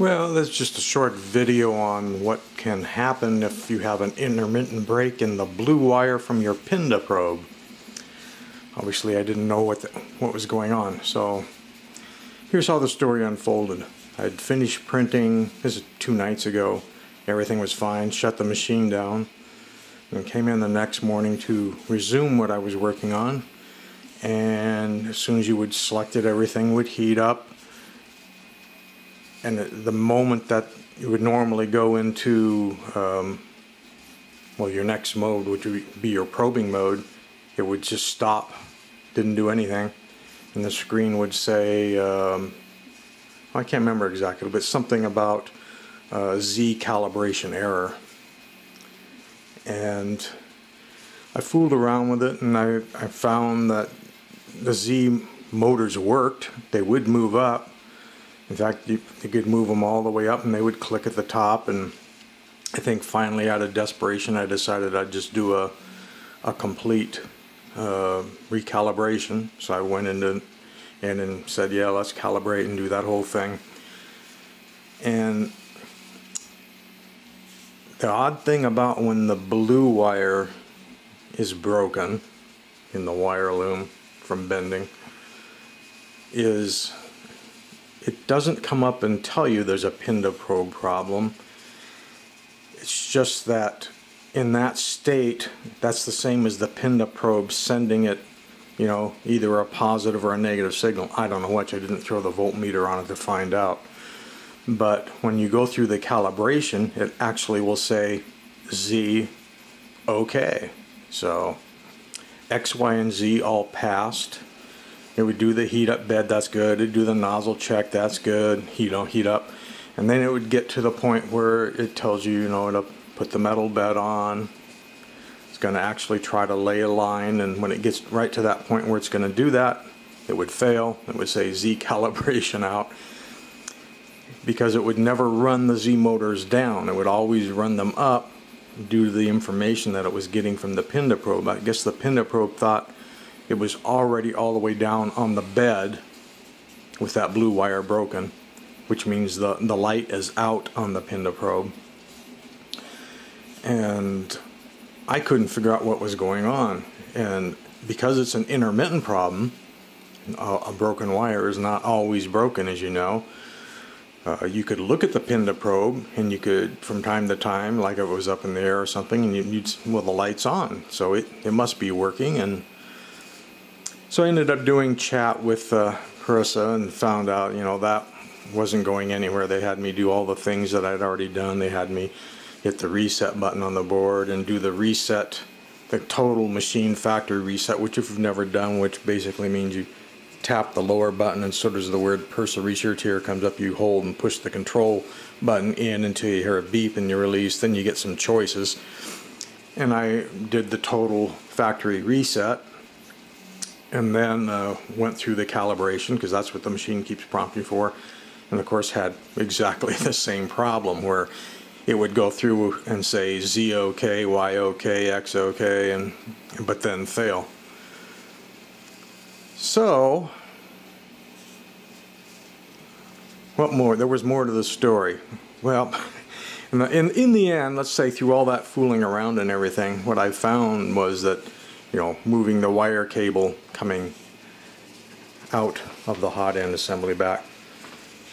Well, that's just a short video on what can happen if you have an intermittent break in the blue wire from your PINDA probe. Obviously, I didn't know what the, what was going on, so here's how the story unfolded. I'd finished printing, this is two nights ago, everything was fine, shut the machine down, and came in the next morning to resume what I was working on. And as soon as you would select it, everything would heat up and the moment that you would normally go into um, well your next mode which would be your probing mode. It would just stop didn't do anything. And the screen would say um, I can't remember exactly but something about uh, Z calibration error. And I fooled around with it and I, I found that the Z motors worked. They would move up in fact, you, you could move them all the way up and they would click at the top. And I think finally, out of desperation, I decided I'd just do a, a complete uh, recalibration. So I went into in and said, yeah, let's calibrate and do that whole thing. And the odd thing about when the blue wire is broken in the wire loom from bending is doesn't come up and tell you there's a PINDA probe problem. It's just that in that state, that's the same as the PINDA probe sending it, you know, either a positive or a negative signal. I don't know which, I didn't throw the voltmeter on it to find out. But when you go through the calibration, it actually will say Z okay. So X, Y, and Z all passed it would do the heat up bed, that's good. It'd do the nozzle check, that's good. Heat on, heat up. And then it would get to the point where it tells you, you know, to put the metal bed on. It's going to actually try to lay a line, and when it gets right to that point where it's going to do that, it would fail. It would say Z calibration out because it would never run the Z motors down. It would always run them up due to the information that it was getting from the PINDA probe. I guess the PINDA probe thought it was already all the way down on the bed with that blue wire broken, which means the, the light is out on the PINDA probe. And I couldn't figure out what was going on. And because it's an intermittent problem, a, broken wire is not always broken, as you know. Uh, you could look at the PINDA probe and you could, from time to time, like it was up in the air or something, and you'd, well, the light's on. So it, it must be working. And so I ended up doing chat with uh, Carissa and found out, you know, that wasn't going anywhere. They had me do all the things that I'd already done. They had me hit the reset button on the board and do the reset, the total machine factory reset, which if you've never done, which basically means you tap the lower button and so does the word Prusa research here comes up, you hold and push the control button in until you hear a beep and you release, then you get some choices. And I did the total factory reset and then uh, went through the calibration because that's what the machine keeps prompting for and of course had exactly the same problem where it would go through and say Z OK, Y OK, X OK, and but then fail. So, what more? There was more to the story. Well, in the, in, in the end, let's say through all that fooling around and everything, what I found was that you know, moving the wire cable coming out of the hot end assembly back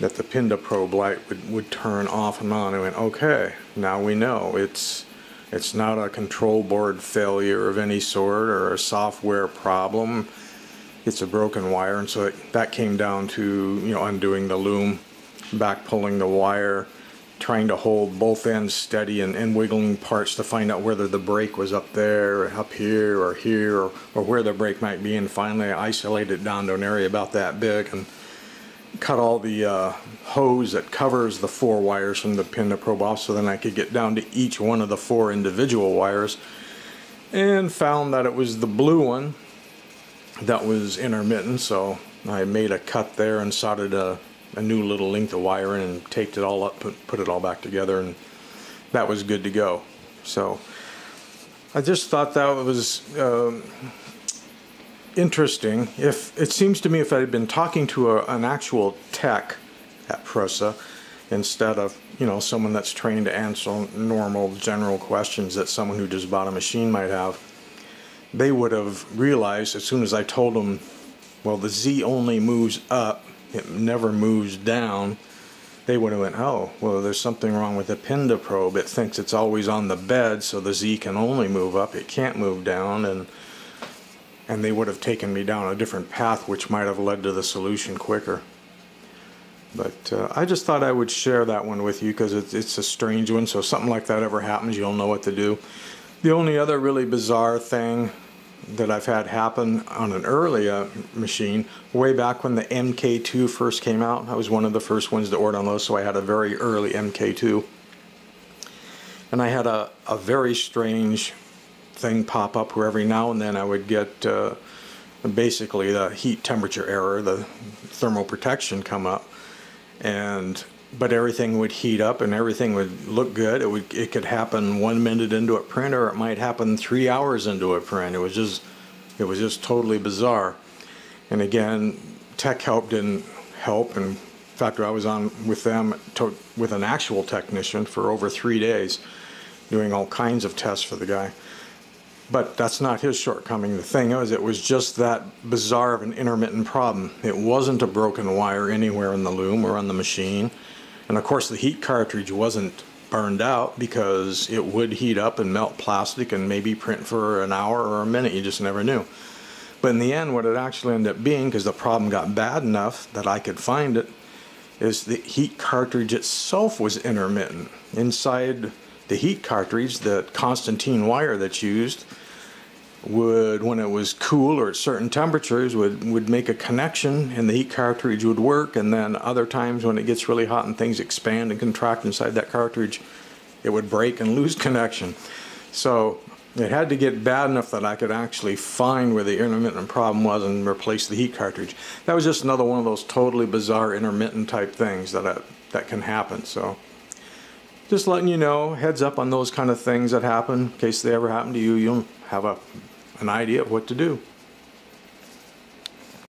that the PINDA probe light would, would turn off and on. I went, okay, now we know it's it's not a control board failure of any sort or a software problem. It's a broken wire, and so it, that came down to you know undoing the loom, back pulling the wire, trying to hold both ends steady and, and wiggling parts to find out whether the break was up there up here or here or, or where the break might be. And finally I isolated down to an area about that big and cut all the uh, hose that covers the four wires from the PINDA probe off so then I could get down to each one of the four individual wires and found that it was the blue one that was intermittent. So I made a cut there and soldered a a new little length of wire in and taped it all up, put, put it all back together, and that was good to go. So I just thought that was um, interesting. If it seems to me, if I had been talking to a, an actual tech at Prusa, instead of, you know, someone that's trained to answer normal general questions that someone who just bought a machine might have. They would have realized as soon as I told them, well, the Z only moves up, it never moves down. They would have went, oh, well, there's something wrong with the Pinda probe. It thinks it's always on the bed, so the Z can only move up. It can't move down, and and they would have taken me down a different path, which might have led to the solution quicker. But uh, I just thought I would share that one with you because it's, it's a strange one. So if something like that ever happens, you'll know what to do. The only other really bizarre thing that I've had happen on an early uh, machine, way back when the MK2 first came out, I was one of the first ones to order on those, so I had a very early MK2. And I had a, a very strange thing pop up where every now and then I would get uh, basically the heat temperature error, the thermal protection come up, and but everything would heat up and everything would look good. It would it could happen one minute into a print, or it might happen three hours into a print. It was just it was just totally bizarre. And again, tech help didn't help. And in fact, I was on with them to, with an actual technician for over three days, doing all kinds of tests for the guy. But that's not his shortcoming. The thing is, it was just that bizarre of an intermittent problem. It wasn't a broken wire anywhere in the loom or on the machine. And of course, the heat cartridge wasn't burned out because it would heat up and melt plastic and maybe print for an hour or a minute. You just never knew. But in the end, what it actually ended up being, because the problem got bad enough that I could find it, is the heat cartridge itself was intermittent. Inside the heat cartridge, the constantan wire that's used, would, when it was cool or at certain temperatures, would, would make a connection and the heat cartridge would work. And then other times when it gets really hot and things expand and contract inside that cartridge, it would break and lose connection. So it had to get bad enough that I could actually find where the intermittent problem was and replace the heat cartridge. That was just another one of those totally bizarre intermittent type things that, uh, that can happen. So just letting you know, heads up on those kind of things that happen. In case they ever happen to you, you'll have a, an idea of what to do.